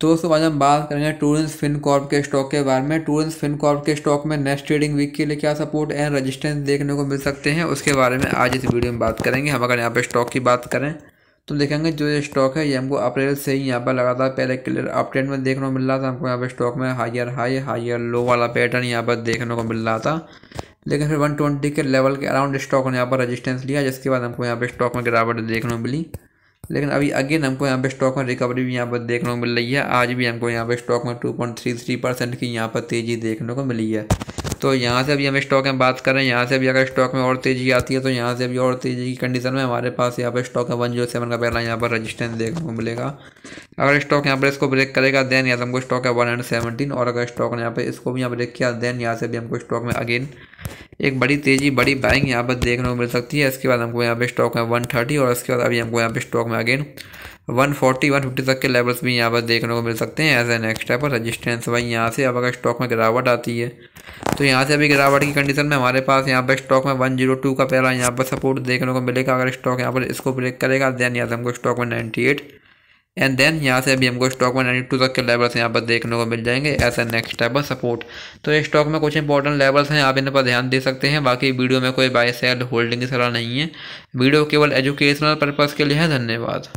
दोस्तों आज हम बात करेंगे टूरेंस फिन कॉर्प के स्टॉक के बारे में। टूरेंस फिन कॉर्प के स्टॉक में नेक्स्ट ट्रेडिंग वीक के लिए क्या सपोर्ट एंड रजिस्टेंस देखने को मिल सकते हैं, उसके बारे में आज इस वीडियो में बात करेंगे। हम अगर यहाँ पर स्टॉक की बात करें तो देखेंगे जो ये स्टॉक है, ये हमको अप्रैल से ही यहाँ पर लगातार पहले क्लियर अपट्रेंड में देखने को मिल रहा था, हमको यहाँ पर स्टॉक में हाइयर हाई हाइयर लो वाला पैटर्न यहाँ पर देखने को मिल रहा था। लेकिन फिर 120 के लेवल के अराउंड स्टॉक ने यहाँ पर रजिस्टेंस लिया, जिसके बाद हमको यहाँ पर स्टॉक में गिरावट देखने को मिली। लेकिन अभी अगेन हमको यहाँ पे स्टॉक में रिकवरी भी यहाँ पर देखने को मिल रही है। आज भी हमको यहाँ पे स्टॉक में two point three three percent की यहाँ पर तेज़ी देखने को मिली है। तो यहाँ से अभी हम स्टॉक में बात करें यहाँ से भी अगर स्टॉक में और तेज़ी आती है तो यहाँ से भी और तेज़ी की कंडीशन में हमारे पास यहाँ पर स्टॉक है वन ज़ीरो सेवन का। पहला यहाँ पर रजिस्टेंस देखने को मिलेगा। अगर स्टॉक यहाँ पर इसको ब्रेक करेगा देन यहाँ से हमको स्टॉक है वन हंड्रेड सेवनटीन और अगर स्टॉक ने यहाँ पर इसको भी यहाँ ब्रेक किया देन यहाँ से भी हमको स्टॉक में अगेन एक बड़ी तेज़ी, बड़ी बाइंग यहाँ पर देखने को मिल सकती है। इसके बाद हमको यहाँ पे स्टॉक में वन थर्टी और इसके बाद अभी हमको यहाँ पे स्टॉक में again one forty one fifty तक के लेवल्स भी यहाँ पर देखने को मिल सकते हैं एज ए नेक्स्ट स्टेप पर। रजिस्टेंस भाई यहाँ से अब अगर स्टॉक में गिरावट आती है तो यहाँ से अभी गिरावट की कंडीशन में हमारे पास यहाँ पर स्टॉक में वन ज़ीरो टू का पहला यहाँ पर सपोर्ट देखने को मिलेगा। अगर स्टॉक यहाँ पर इसको ब्रेक करेगा देन यहाँ से हमको स्टॉक में नाइन्टी एट एंड देन यहाँ से अभी हमको स्टॉक में नाइन्टी टू तक के लेवल्स यहाँ पर देखने को मिल जाएँगे ऐसा नेक्स्ट टाइप ऑफ़ सपोर्ट तो ये स्टॉक में कुछ इंपॉर्टेंट लेवल्स हैं, आप इन पर ध्यान दे सकते हैं। बाकी वीडियो में कोई बाय सेल होल्डिंग की सलाह नहीं है। वीडियो केवल एजुकेशनल पर्पज़ के लिए है। धन्यवाद।